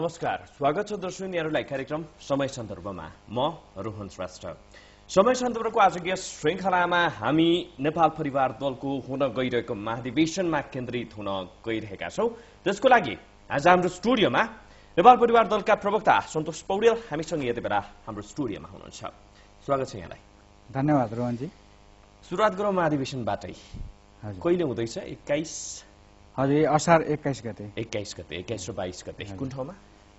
नमस्कार स्वागत छ दर्शक यहाँहरूलाई कार्यक्रम समय सन्दर्भमा। म रोहन श्रेष्ठ। समय सन्दर्भको आजको यस श्रृङ्खलामा हामी नेपाल परिवार दलको हुन गइरहेको महाधिवेशनमा केन्द्रित हुन गइरहेका छौँ। त्यसको लागि आज हाम्रो स्टुडियोमा नेपाल परिवार दलका प्रवक्ता सन्तोष पौडेल हामीसँग यति बेला हाम्रो स्टुडियोमा हुनुहुन्छ। स्वागत छ यहाँलाई। धन्यवाद रोहनजी। सुरुवात गरौँ महाधिवेशनबाटै। कहिले हुँदैछ? एक्काइस? हजुर असार एक्काइस गते। एक्काइस गते एक्काइस र बाइस गते। कुन ठाउँमा?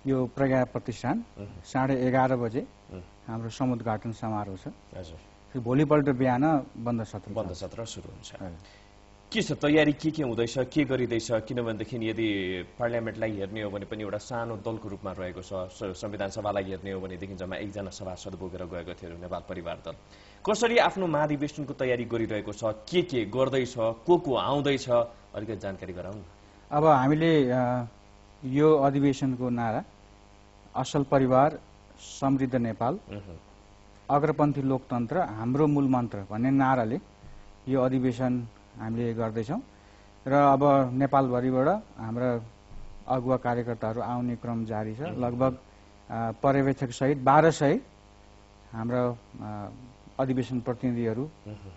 यो प्रज्ञा प्रतिष्ठान साढे एघार बजे हाम्रो समुद्घाटन समारोह छ। हजुर। भोलिपल्ट बिहान बन्द सत्र बन्द सत्र सुरु हुन्छ। के छ? तयारी के के हुँदैछ? के गरिँदैछ? किनभनेदेखि यदि पार्लियामेन्टलाई हेर्ने हो भने पनि एउटा सानो दलको रूपमा रहेको छ। संविधान सभालाई हेर्ने हो भनेदेखि जम्मा एकजना सभासद बोकेर गएको थियो नेपाल परिवार दल। कसरी आफ्नो महाधिवेशनको तयारी गरिरहेको छ? के के गर्दैछ? को को आउँदैछ? अलिकति जानकारी गराउनु। अब हामीले यो अधिवेशनको नारा असल परिवार समृद्ध नेपाल। अग्रपन्थी लोकतन्त्र हाम्रो मूल मन्त्र भन्ने नाराले यो अधिवेशन हामीले गर्दैछौँ। र अब नेपालभरिबाट हाम्रा अगुवा कार्यकर्ताहरू आउने क्रम जारी छ। लगभग पर्यवेक्षकसहित बाह्र सय हाम्रा अधिवेशन प्रतिनिधिहरू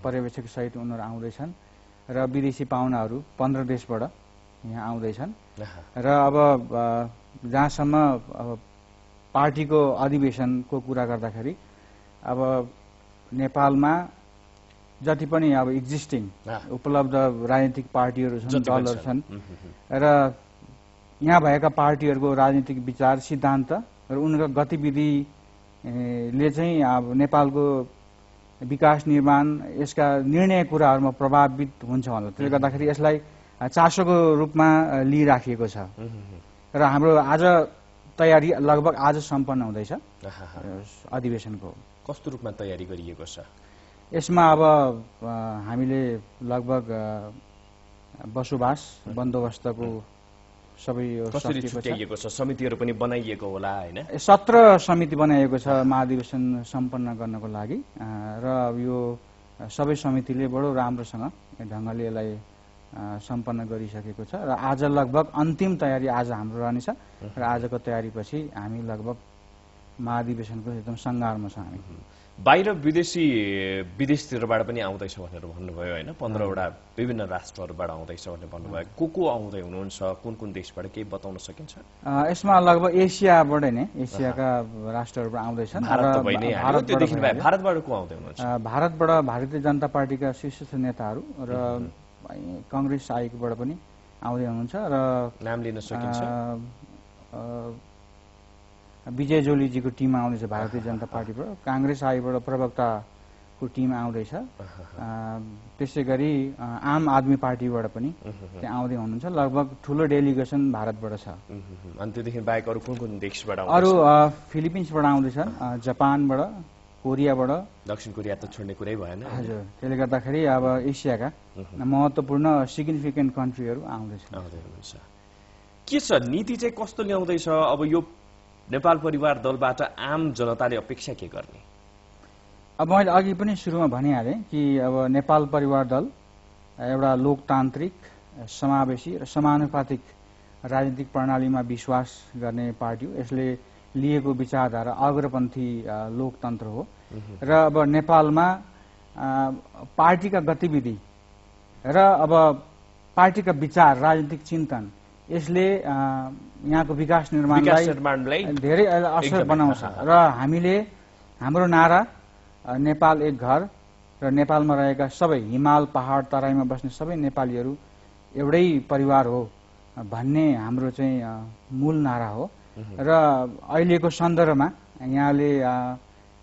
पर्यवेक्षकसहित उनीहरू आउँदैछन्। र विदेशी पाहुनाहरू पन्ध्र देशबाट यहाँ आउँदैछन्। र अब जहाँसम्म अब पार्टीको अधिवेशनको कुरा गर्दाखेरि अब नेपालमा जति पनि अब एक्जिस्टिङ उपलब्ध राजनीतिक पार्टीहरू छन् दलहरू छन्। र यहाँ भएका पार्टीहरूको राजनीतिक विचार सिद्धान्त र उनका गतिविधि ए, ले चाहिँ अब नेपालको विकास निर्माण यसका निर्णय कुराहरूमा प्रभावित हुन्छ होला। त्यसले गर्दाखेरि यसलाई चासोको रूपमा लिइराखिएको छ। र हाम्रो आज तयारी लगभग आज सम्पन्न हुँदैछ। अधिवेशनको। कस्तो रूपमा तयारी गरिएको छ? यसमा अब हामीले लगभग बसोबास बन्दोबस्तको सबै छ। समितिहरू पनि बनाइएको होला होइन? सत्र समिति बनाइएको छ महाधिवेशन सम्पन्न गर्नको लागि। र यो सबै समितिले बडो राम्रोसँग ढङ्गले यसलाई सम्पन्न गरिसकेको छ र आज लगभग अन्तिम तयारी आज हाम्रो रहनेछ र आजको तयारीपछि हामी लगभग महाधिवेशनको एकदम सङ्घारमा छ हामी। बाहिर विदेशी विदेशतिरबाट पनि आउँदैछ भनेर भन्नुभयो होइन? पन्ध्रवटा विभिन्न राष्ट्रहरूबाट आउँदैछ भनेर भन्नुभयो। को को आउँदै हुनुहुन्छ? कुन कुन देशबाट केही बताउन सकिन्छ? यसमा लगभग एसियाबाट नै एसियाका राष्ट्रहरूबाट आउँदैछन् भारतबाट भारतीय जनता पार्टीका शीर्ष नेताहरू र कङ्ग्रेस आयोगबाट पनि आउँदै हुनुहुन्छ र नाम लिन सकिन्छ। विजय जोलीजीको टिम आउँदैछ भारतीय जनता पार्टीबाट। काङ्ग्रेस आयोगबाट प्रवक्ताको टिम आउँदैछ। त्यसै गरी आम आदमी पार्टीबाट पनि त्यहाँ आउँदै हुनुहुन्छ। लगभग ठुलो डेलिगेसन भारतबाट छ। अनि बाहेक अरू कुन कुन देशबाट अरू फिलिपिन्सबाट आउँदैछन् जापानबाट कोरियाबाट। दक्षिण कोरिया त छोड्ने कुरै भएन। हजुर त्यसले गर्दाखेरि अब एसियाका महत्त्वपूर्ण सिग्निफिकेन्ट कन्ट्रीहरू आउँदैछन्। आउँदै हुनुहुन्छ। के छ? नीति चाहिँ कस्तो ल्याउँदैछ? अब यो नेपाल परिवार दलबाट आम जनताले अपेक्षा के गर्ने? अब मैले अघि पनि सुरुमा भनिहालेँ कि अब नेपाल परिवार दल एउटा लोकतान्त्रिक समावेशी र समानुपातिक राजनीतिक प्रणालीमा विश्वास गर्ने पार्टी हो। यसले लिएको विचारधारा अग्रपन्थी लोकतन्त्र हो। र अब नेपालमा पार्टीका गतिविधि र अब पार्टीका विचार राजनीतिक चिन्तन यसले यहाँको विकास निर्माणलाई धेरै असर बनाउँछ। र हामीले हाम्रो नारा नेपाल एक घर र नेपालमा रहेका सबै हिमाल पहाड तराईमा बस्ने सबै नेपालीहरू एउटै परिवार हो भन्ने हाम्रो चाहिँ मूल नारा हो। र अहिलेको सन्दर्भमा यहाँले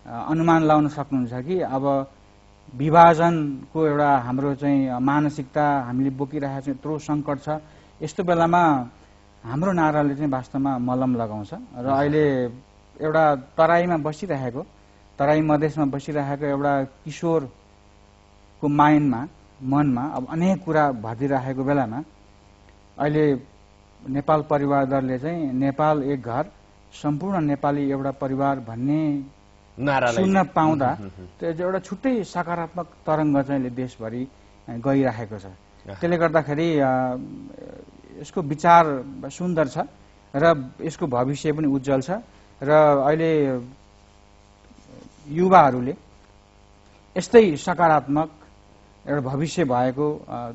अनुमान लाउन सक्नुहुन्छ कि? अब विभाजनको एउटा हाम्रो चाहिँ मानसिकता हामीले बोकिरहेको चाहिँ यत्रो सङ्कट छ। यस्तो बेलामा हाम्रो नाराले चाहिँ वास्तवमा मलम लगाउँछ र अहिले एउटा तराईमा बसिरहेको तराई मधेसमा बसिरहेको एउटा किशोरको माइन्डमा मनमा अब अनेक कुरा भरिदिइराखेको बेलामा अहिले नेपाल परिवार दलले चाहिँ नेपाल एक घर सम्पूर्ण नेपाली एउटा परिवार भन्ने सुन्न पाउँदा त्यो एउटा छुट्टै सकारात्मक तरङ्ग चाहिँ देशभरि गइराखेको छ। त्यसले गर्दाखेरि यसको विचार सुन्दर छ र यसको भविष्य पनि उज्जवल छ र अहिले युवाहरूले यस्तै सकारात्मक एउटा भविष्य भएको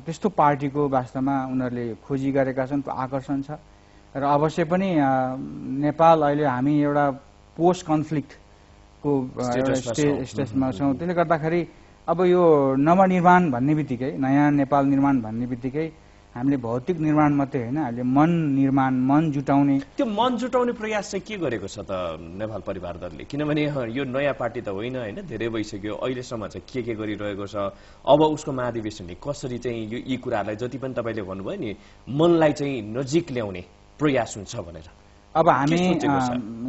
त्यस्तो पार्टीको वास्तवमा उनीहरूले खोजी गरेका छन् आकर्षण छ। र अवश्य पनि नेपाल अहिले हामी एउटा पोस्ट कन्फ्लिक्टको अ, एउटा छौँ। स्टेजमा छौँ। त्यसले गर्दाखेरि अब यो नवनिर्माण भन्ने बित्तिकै नयाँ नेपाल निर्माण भन्ने बित्तिकै हामीले भौतिक निर्माण मात्रै होइन अहिले मन निर्माण मन जुटाउने। त्यो मन जुटाउने प्रयास चाहिँ के गरेको छ त नेपाल परिवार दलले? किनभने यो नयाँ पार्टी त होइन होइन धेरै भइसक्यो। अहिलेसम्म चाहिँ के के गरिरहेको छ? अब उसको महाधिवेशनले कसरी चाहिँ यो यी कुराहरूलाई जति पनि तपाईँले भन्नुभयो नि मनलाई चाहिँ नजिक ल्याउने प्रयास हुन्छ भनेर। अब हामी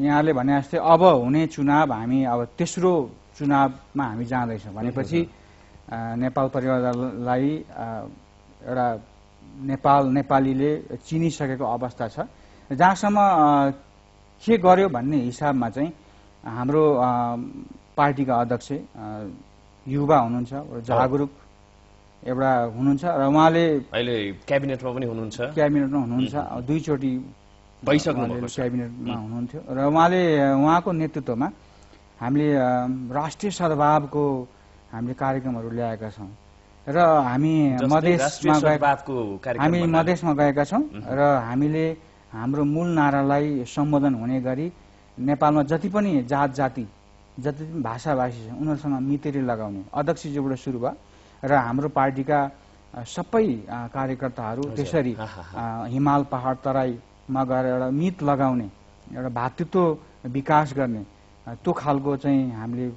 यहाँले भने जस्तै अब हुने चुनाव हामी अब तेस्रो चुनावमा हामी जाँदैछौँ। भनेपछि नेपाल परिवार दललाई अ, एउटा नेपाल नेपालीले चिनिसकेको अवस्था छ। जहाँसम्म के गर्यो भन्ने हिसाबमा चाहिँ हाम्रो पार्टीका अध्यक्ष युवा हुनुहुन्छ जागरुक एउटा हुनुहुन्छ र उहाँले अहिले क्याबिनेटमा पनि हुनुहुन्छ। क्याबिनेटमा हुनुहुन्छ। दुईचोटि क्याबिनेटमा हुनुहुन्थ्यो। र उहाँले उहाँको नेतृत्वमा हामीले राष्ट्रिय सद्भावको हामीले कार्यक्रमहरू ल्याएका छौँ। र हामी मधेसमा गएका हामी मधेसमा गएका छौँ र हामीले हाम्रो मूल नारालाई सम्बोधन हुने गरी नेपालमा जति पनि जात जाति जति पनि भाषाभाषी छ उनीहरूसँग मितेरी लगाउने अध्यक्षज्यूबाट सुरु भयो र हाम्रो पार्टीका सबै कार्यकर्ताहरू। त्यसरी हिमाल पहाड तराईमा गएर एउटा मित लगाउने एउटा भातृत्व विकास गर्ने त्यो खालको चाहिँ हामीले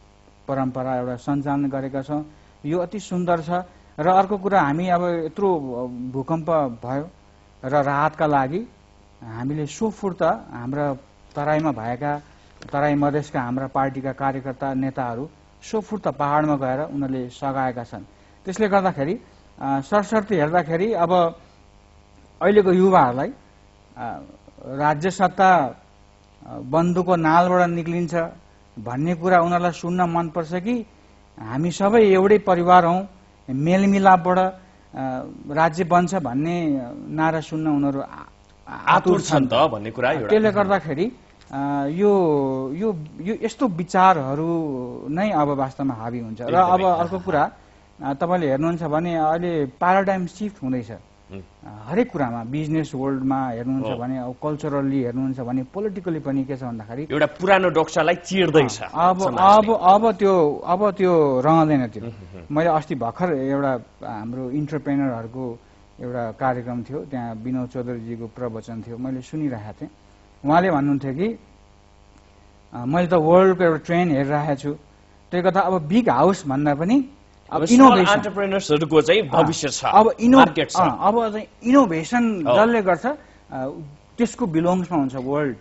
परम्परा एउटा सञ्चालन गरेका छौँ। यो अति सुन्दर छ र अर्को कुरा हामी अब यत्रो भूकम्प भयो र राहतका लागि हामीले सोफुर्त हाम्रा तराईमा भएका तराई मधेसका हाम्रा पार्टीका कार्यकर्ता नेताहरू सोफुर्त पहाडमा गएर उनीहरूले सघाएका छन्। त्यसले गर्दाखेरि अ, सरसर्ती हेर्दाखेरि अब अहिलेको युवाहरूलाई राज्य सत्ता अ, बन्दुकको नालबाट निक्लिन्छ भन्ने कुरा उनीहरूलाई सुन्न मनपर्छ कि हामी सबै एउटै परिवार हौँ मेलमिलापबाट राज्य बन्छ भन्ने नारा सुन्न उनीहरू आतुर छन् त भन्ने कुरा त्यसले गर्दाखेरि यो यो यो यस्तो विचारहरू नै अब वास्तवमा हावी हुन्छ। र अब। अर्को कुरा तपाईँले हेर्नुहुन्छ भने अहिले प्याराडाइम सिफ्ट हुँदैछ। हरेक कुरामा बिजनेस वर्ल्डमा हेर्नुहुन्छ। भने अब कल्चरल्ली हेर्नुहुन्छ भने पोलिटिकली पनि के छ भन्दाखेरि एउटा पुरानो डोक्सालाई चिर्दैछ अब। अब अब त्यो अब त्यो रहँदैन त्यो। मैले अस्ति भर्खर एउटा हाम्रो इन्टरप्रेनरहरूको एउटा कार्यक्रम थियो त्यहाँ विनोद चौधरीजीको प्रवचन थियो मैले सुनिरहेको थिएँ। उहाँले भन्नुहुन्थ्यो कि मैले त वर्ल्डको एउटा ट्रेन हेरिरहेको छु। त्यो कथा अब बिग हाउस भन्दा पनि चाहिँ भविष्य छ अब इनो अँ, अब चाहिँ इनोभेसन। जसले गर्छ अ, त्यसको बिलोङ्समा हुन्छ वर्ल्ड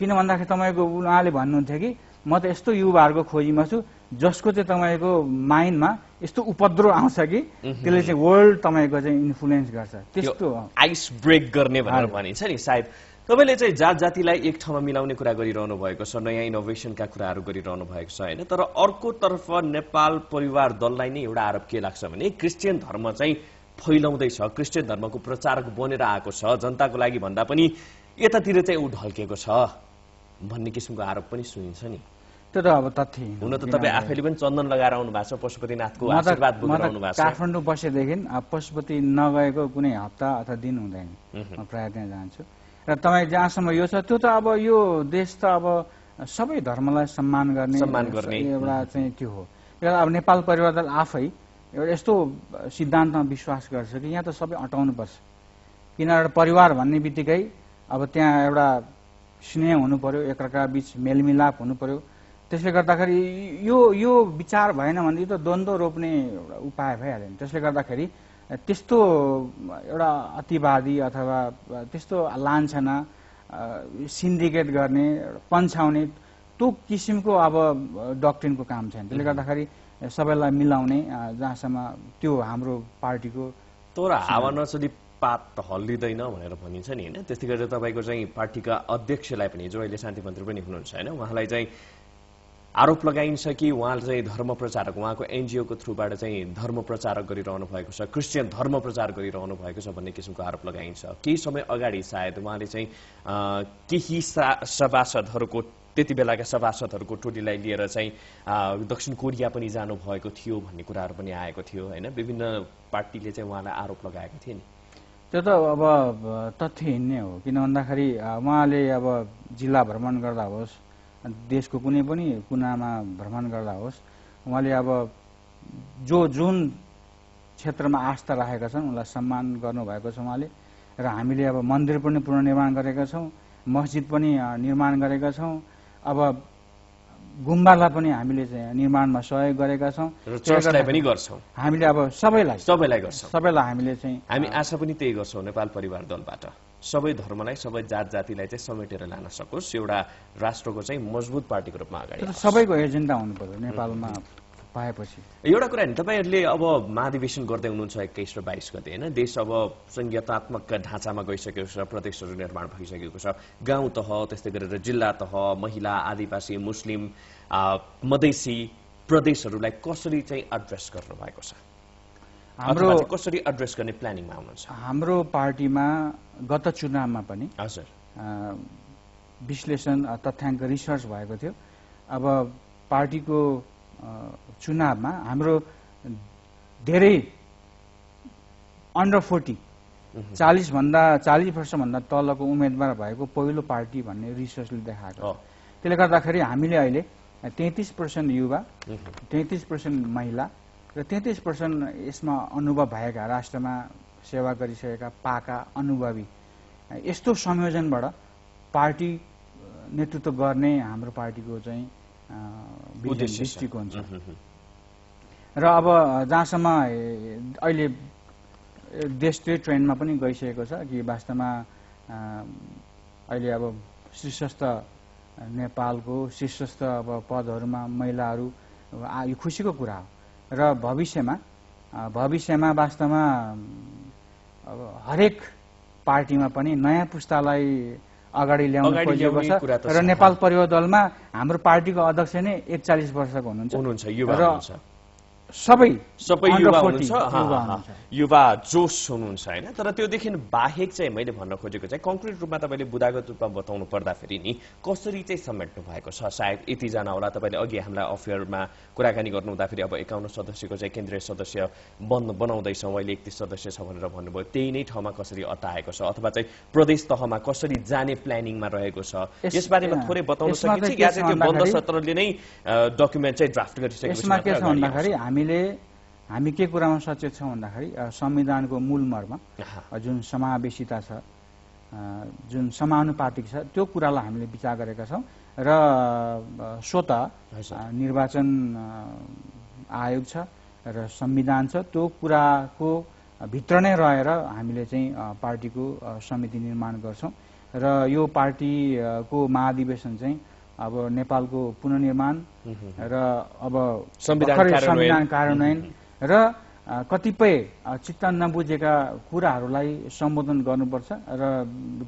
किन भन्दाखेरि तपाईँको उहाँले भन्नुहुन्थ्यो कि म त यस्तो युवाहरूको खोजीमा छु जसको चाहिँ तपाईँको माइन्डमा यस्तो उपद्रो आउँछ कि त्यसले चाहिँ वर्ल्ड तपाईँको चाहिँ इन्फ्लुएन्स गर्छ त्यस्तो। आइस ब्रेक गर्ने भनेर। भनिन्छ नि सायद तपाईँले चाहिँ जात जातिलाई एक ठाउँमा मिलाउने कुरा गरिरहनु भएको छ नयाँ इनोभेसनका कुराहरू गरिरहनु भएको छ होइन? तर अर्कोतर्फ नेपाल परिवार दललाई नै एउटा आरोप के लाग्छ भने क्रिस्चियन धर्म चाहिँ फैलाउँदैछ। क्रिस्चियन धर्मको प्रचारक बनेर आएको छ। जनताको लागि भन्दा पनि यतातिर चाहिँ ऊ ढल्केको छ भन्ने किसिमको आरोप पनि सुनिन्छ नि। त्यो त अब तथ्य हुन त तपाईँ आफैले पनि चन्दन लगाएर आउनु भएको छ पशुपतिनाथको आशीर्वाद म बोकेर त आउनु भएको छ। काठमाडौँ बसेदेखि पशुपति नगएको कुनै हप्ता अथवा दिन हुँदैन। म प्रायः त्यहाँ जान्छु। र तपाईँ जहाँसम्म यो छ त्यो त अब यो देश त अब सबै धर्मलाई सम्मान गर्ने सम्मान गर्ने। एउटा चाहिँ त्यो हो। अब नेपाल परिवार दल आफै एउटा यस्तो सिद्धान्तमा विश्वास गर्छ कि यहाँ त सबै अटाउनुपर्छ। किन एउटा परिवार भन्ने बित्तिकै अब त्यहाँ एउटा स्नेह हुनु पर्यो एकअर्का बिच मेलमिलाप हुनु पर्यो त्यसले गर्दाखेरि यो यो विचार भएन भने त द्वन्द्व रोप्ने एउटा उपाय भइहाल्यो त्यसले गर्दाखेरि त्यस्तो एउटा अतिवादी अथवा त्यस्तो लान्छना सिन्डिकेट गर्ने पन्छाउने त्यो किसिमको अब डक्ट्रिनको काम छैन। त्यसले गर्दाखेरि सबैलाई मिलाउने जहाँसम्म त्यो हाम्रो पार्टीको तर हावा नचली पात त हल्लिँदैन भनेर भनिन्छ नि होइन? त्यस्तै गरेर तपाईँको चाहिँ पार्टीका अध्यक्षलाई पनि जो अहिले शान्ति मन्त्री पनि हुनुहुन्छ होइन? उहाँलाई चाहिँ आरोप लगाइन्छ कि उहाँ चाहिँ धर्म प्रचारक उहाँको एनजिओको थ्रुबाट चाहिँ धर्म प्रचारक गरिरहनु भएको छ क्रिस्चियन धर्म प्रचार गरिरहनु भएको छ भन्ने किसिमको आरोप लगाइन्छ। केही समय अगाडि सायद उहाँले चाहिँ केही सभासदहरूको त्यति बेलाका सभासदहरूको टोलीलाई लिएर चाहिँ दक्षिण कोरिया पनि जानुभएको थियो भन्ने कुराहरू पनि आएको थियो होइन? विभिन्न पार्टीले चाहिँ उहाँलाई आरोप लगाएको थियो नि। त्यो त अब तथ्यहीन नै हो। किन भन्दाखेरि उहाँले अब जिल्ला भ्रमण गर्दा होस् देशको कुनै पनि कुनामा भ्रमण गर्दा होस् उहाँले अब जो जुन क्षेत्रमा आस्था राखेका छन् उनलाई सम्मान गर्नुभएको छ उहाँले। र हामीले अब मन्दिर पनि पुनर्निर्माण गरेका छौँ मस्जिद पनि निर्माण गरेका छौँ। अब गुम्बालाई पनि हामीले निर्माणमा सहयोग गरेका छौँ। पनि गर्छौँ। हामीले अब सबैलाई सबैलाई गर्छौँ। सबैलाई हामीले चाहिँ हामी आशा पनि त्यही गर्छौँ नेपाल परिवार दलबाट। सबै धर्मलाई सबै जात जातिलाई चाहिँ समेटेर लान सकोस्। एउटा राष्ट्रको चाहिँ मजबुत पार्टीको रूपमा अगाडि सबैको एजेन्डा हुनु पर्यो नेपालमा पाएपछि। एउटा कुरा नि तपाईँहरूले अब महाधिवेशन गर्दै हुनुहुन्छ एक्काइस र बाइस गते होइन? देश अब संहितात्मक ढाँचामा गइसकेको छ प्रदेशहरू निर्माण भइसकेको छ। गाउँ तह त्यस्तै गरेर जिल्ला तह महिला आदिवासी मुस्लिम मधेसी प्रदेशहरूलाई कसरी चाहिँ एड्रेस गर्नु भएको छ? हाम्रो कसरी एड्रेस गर्ने प्लानिङमा हुनुहुन्छ हाम्रो पार्टीमा गत चुनावमा पनि हजुर। विश्लेषण तथ्याङ्क रिसर्च भएको थियो। अब पार्टीको चुनावमा हाम्रो धेरै अन्डर फोर्टी चालिसभन्दा चालिस वर्षभन्दा तलको उम्मेदवार भएको पहिलो पार्टी भन्ने रिसर्चले देखाएको त्यसले गर्दाखेरि हामीले अहिले तेत्तिस पर्सेन्ट युवा। तेत्तिस पर्सेन्ट महिला र तेत्तिस पर्सेन्ट यसमा अनुभव भएका राष्ट्रमा सेवा गरिसकेका पाका अनुभवी यस्तो संयोजनबाट पार्टी नेतृत्व गर्ने हाम्रो पार्टीको चाहिँ। दृष्टिकोण छ। र अब जहाँसम्म अहिले देश त्यही ट्रेन्डमा पनि गइसकेको छ कि वास्तवमा अहिले अब शीर्षस्थ नेपालको शीर्षस्थ अब पदहरूमा महिलाहरू आ- यो खुसीको कुरा हो र भविष्यमा भविष्यमा वास्तवमा अब हरेक पार्टीमा पनि नयाँ पुस्तालाई अगाडि ल्याउनु खोजिएको छ। र। नेपाल परिवार दलमा हाम्रो पार्टीको अध्यक्ष नै एकचालिस वर्षको हुनुहुन्छ। र हुनुहुन्छ। सबै सबै युवा 40 हुनुहुन्छ। युवा जोस हुनुहुन्छ होइन। तर त्योदेखि बाहेक चाहिँ मैले भन्न खोजेको चाहिँ कङ्क्रिट रूपमा तपाईँले बुदागत रूपमा बताउनु पर्दाखेरि नि कसरी चाहिँ समेट्नु भएको छ? सायद यतिजना होला तपाईँले अघि हामीलाई अफेयरमा कुराकानी गर्नु हुँदाखेरि अब एकाउन्न सदस्यको चाहिँ केन्द्रीय सदस्य बन्द बनाउँदैछौँ। अहिले एकतिस सदस्य छ भनेर भन्नुभयो। त्यही नै ठाउँमा कसरी अटाएको छ? अथवा चाहिँ प्रदेश तहमा कसरी जाने प्लानिङमा रहेको छ? यस- यसबारेमा थोरै बताउन सकिन्छ या चाहिँ त्यो बन्द सत्रले नै डकुमेन्ट चाहिँ ड्राफ्ट गरिसकेपछि यसमा के मात्र छ हामीले हामी के कुरामा सचेत छौँ भन्दाखेरि संविधानको मूल मर्म जुन समावेशिता छ जुन समानुपातिक छ त्यो कुरालाई हामीले विचार गरेका छौँ र स्वत निर्वाचन आयोग छ र संविधान छ त्यो कुराको भित्र नै रहेर हामीले चाहिँ पार्टीको समिति निर्माण गर्छौँ र यो पार्टीको महाधिवेशन चाहिँ अब नेपालको पुनर्निर्माण र अब संविधान कार्यान्वयन। र कतिपय चित्त नबुझेका कुराहरूलाई सम्बोधन गर्नुपर्छ र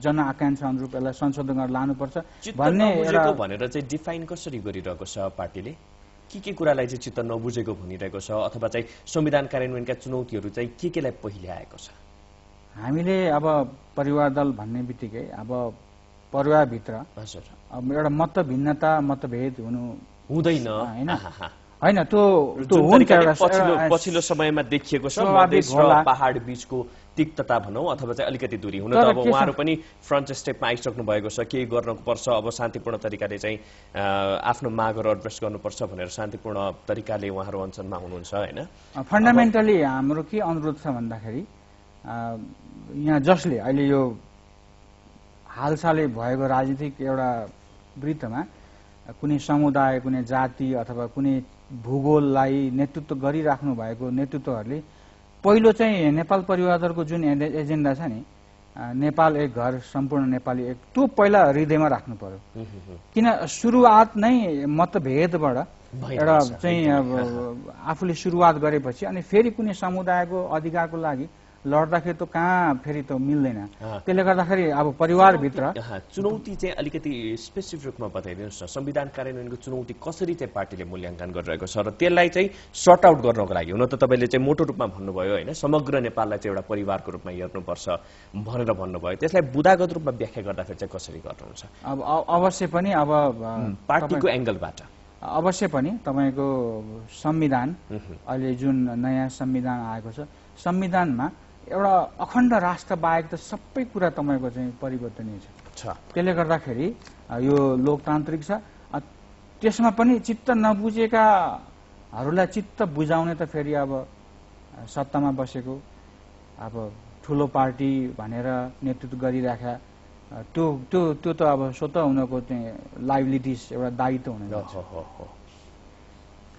जनआकाङ्क्षा अनुरूप यसलाई संशोधन गरेर लानुपर्छ भन्ने भनेर चाहिँ डिफाइन कसरी गरिरहेको छ पार्टीले? के के कुरालाई चाहिँ चित्त नबुझेको भनिरहेको छ? अथवा चाहिँ संविधान कार्यान्वयनका चुनौतीहरू चाहिँ के केलाई पहिले आएको छ? हामीले अब परिवार दल भन्ने बित्तिकै अब परिवारभित्र अब एउटा मत भिन्नता मतभेद हुनु हुँदैन। होइन। होइन त्यो त्यो हुन्छ समयमा देखिएको छ मधेस र। पहाड बीचको तिक्तता भनौँ अथवा चाहिँ अलिकति दूरी। हुन त अब उहाँहरू पनि फ्रन्ट स्टेपमा आइसक्नु भएको छ केही गर्नुपर्छ अब शान्तिपूर्ण तरिकाले चाहिँ आफ्नो मागहरू एड्रेस गर्नुपर्छ भनेर शान्तिपूर्ण तरिकाले उहाँहरू अञ्चलमा हुनुहुन्छ होइन? फन्डामेन्टली हाम्रो के अनुरोध छ भन्दाखेरि यहाँ जसले अहिले यो हालसालै भएको राजनीतिक एउटा वृत्तमा कुनै समुदाय कुनै जाति अथवा कुनै भूगोललाई नेतृत्व गरिराख्नु भएको नेतृत्वहरूले पहिलो चाहिँ नेपाल परिवारको जुन एजेन्डा छ नि नेपाल एक घर सम्पूर्ण नेपाली एक त्यो पहिला हृदयमा राख्नु पर्यो। किन सुरुवात नै मतभेदबाट एउटा चाहिँ। अब आफूले सुरुवात गरेपछि अनि फेरि कुनै समुदायको अधिकारको लागि लड्दाखेरि त कहाँ फेरि त मिल्दैन। त्यसले गर्दाखेरि अब परिवारभित्र चुनौती चाहिँ अलिकति स्पेसिफिक रूपमा बताइदिनुहोस् न। संविधान कार्यान्वयनको चुनौती कसरी चाहिँ पार्टीले मूल्याङ्कन गरिरहेको छ र त्यसलाई चाहिँ सर्ट आउट गर्नको लागि हुन त तपाईँले चाहिँ मोटो रूपमा भन्नुभयो होइन। समग्र नेपाललाई चाहिँ एउटा परिवारको रूपमा हेर्नुपर्छ भनेर भन्नुभयो। त्यसलाई बुदागत रूपमा व्याख्या गर्दाखेरि चाहिँ कसरी गर्नुहुन्छ? अब अवश्य पनि अब पार्टीको एङ्गलबाट अवश्य पनि तपाईँको संविधान। अहिले जुन नयाँ संविधान आएको छ संविधानमा एउटा अखण्ड राष्ट्र बाहेक त सबै कुरा तपाईँको चाहिँ परिवर्तनीय छ। त्यसले गर्दाखेरि यो लोकतान्त्रिक छ। त्यसमा पनि चित्त नबुझेकाहरूलाई चित्त बुझाउने त फेरि अब सत्तामा बसेको अब ठुलो पार्टी भनेर नेतृत्व गरिराख्या त्यो त्यो त्यो त अब स्वत उनीहरूको चाहिँ लाइभलिटिज एउटा दायित्व हुने गर्छ।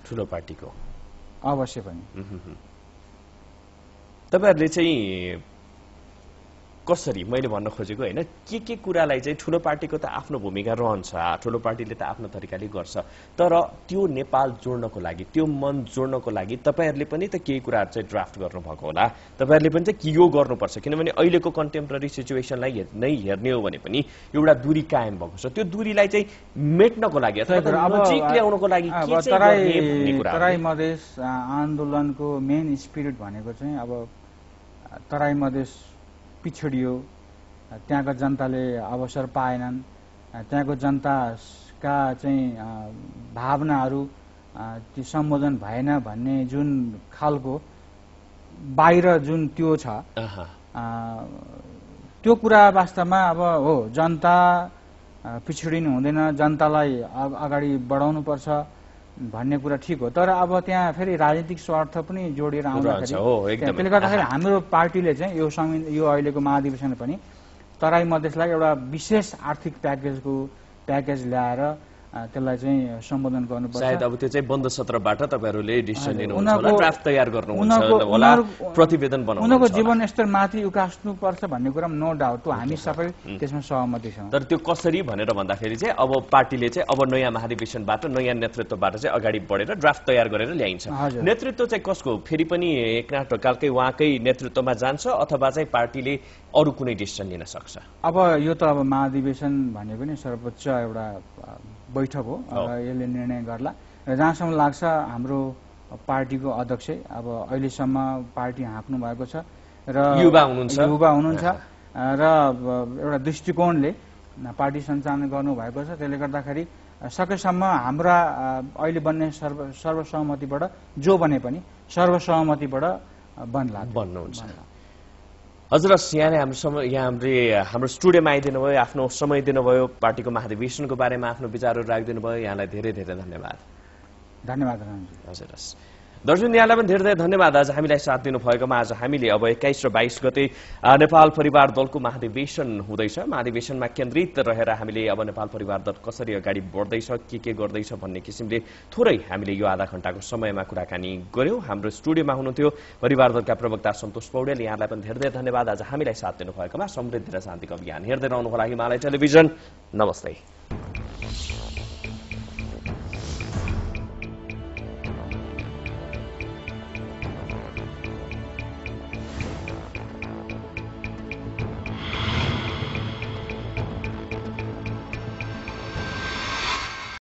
ठुलो पार्टीको। अवश्य पनि। तपाईँहरूले चाहिँ कसरी मैले भन्न खोजेको होइन के के कुरालाई चाहिँ ठुलो पार्टीको त आफ्नो भूमिका रहन्छ ठुलो पार्टीले त आफ्नो तरिकाले गर्छ तर त्यो नेपाल जोड्नको लागि त्यो मन जोड्नको लागि तपाईँहरूले पनि त केही कुराहरू चाहिँ ड्राफ्ट गर्नुभएको होला। तपाईँहरूले पनि चाहिँ यो गर्नुपर्छ किनभने अहिलेको कन्टेम्पररी सिचुएसनलाई नै हेर्ने हो भने पनि एउटा दूरी कायम भएको छ। त्यो दूरीलाई चाहिँ मेट्नको लागि ल्याउनको लागि तराई मधेस आन्दोलनको मेन स्पिरिट भनेको चाहिँ अब तराई मधेस पिछडियो। त्यहाँका जनताले अवसर पाएनन्। त्यहाँको जनताका चाहिँ भावनाहरू त्यो सम्बोधन भएन भन्ने जुन खालको बाहिर जुन त्यो छ त्यो कुरा वास्तवमा अब हो जनता पिछडिनु हुँदैन। जनतालाई अगाडि बढाउनुपर्छ। भन्ने कुरा ठिक हो तर अब त्यहाँ फेरि राजनीतिक स्वार्थ पनि जोडिएर आउँदाखेरि। त्यसले गर्दाखेरि हाम्रो पार्टीले चाहिँ यो संवि- यो अहिलेको महाधिवेशन पनि तराई मधेसलाई एउटा विशेष आर्थिक प्याकेजको प्याकेज ल्याएर त्यसलाई चाहिँ सम्बोधन गर्नुपर्छ। सायद अब त्यो चाहिँ बन्द सत्रबाट तपाईँहरूले डिसिसन लिनुहुन्छ होला ड्राफ्ट तयार गर्नुहुन्छ होला प्रतिवेदन बनाउनुहुन्छ उनीहरूको। जीवन स्तर माथि उकास्नु पर्छ भन्ने कुरा नो डाउट हामी सबै त्यसमा सहमति छौँ। तर त्यो कसरी भनेर भन्दाखेरि चाहिँ अब पार्टीले चाहिँ अब नयाँ महाधिवेशनबाट नयाँ नेतृत्वबाट चाहिँ अगाडि बढेर ड्राफ्ट तयार गरेर ल्याइन्छ। नेतृत्व चाहिँ कसको फेरि पनि एकनाथ ढकालकै उहाँकै नेतृत्वमा जान्छ अथवा चाहिँ पार्टीले अरू कुनै डिसिसन लिन सक्छ? अब यो त अब महाधिवेशन भनेको नि सर्वोच्च एउटा बैठक हो। अब यसले निर्णय गर्ला। र जहाँसम्म लाग्छ हाम्रो पार्टीको अध्यक्ष अब अहिलेसम्म पार्टी हाँक्नु भएको छ र युवा हुनुहुन्छ। युवा हुनुहुन्छ। र एउटा दृष्टिकोणले पार्टी सञ्चालन गर्नुभएको छ। त्यसले गर्दाखेरि सकेसम्म हाम्रा अहिले बन्ने सर्व सर्वसहमतिबाट जो बने पनि सर्वसहमतिबाट बन्ला। भन्नुहुन्छ हजुर हस्, यहाँले हाम्रो समय यहाँ हामीले हाम्रो स्टुडियोमा आइदिनु भयो आफ्नो समय दिनुभयो पार्टीको महाधिवेशनको बारेमा आफ्नो विचारहरू राखिदिनु भयो यहाँलाई धेरै धेरै धन्यवाद। धन्यवाद हजुर हस् दर्शन यहाँलाई पनि धेरै धेरै धन्यवाद। आज हामीलाई साथ दिनुभएकोमा आज हामीले अब एक्काइस र बाइस गते नेपाल परिवार दलको महाधिवेशन हुँदैछ। महाधिवेशनमा केन्द्रित रहेर हामीले अब नेपाल परिवार दल कसरी अगाडि बढ्दैछ के के गर्दैछ भन्ने किसिमले थोरै हामीले यो आधा घण्टाको समयमा कुराकानी गर्यौँ। हाम्रो स्टुडियोमा हुनुहुन्थ्यो परिवार दलका प्रवक्ता सन्तोष पौडेल। यहाँलाई पनि धेरै धेरै धन्यवाद। आज हामीलाई साथ दिनुभएकोमा समृद्धि र शान्तिको अभियान हेर्दै रहनुहोला हिमालय टेलिभिजन। नमस्ते।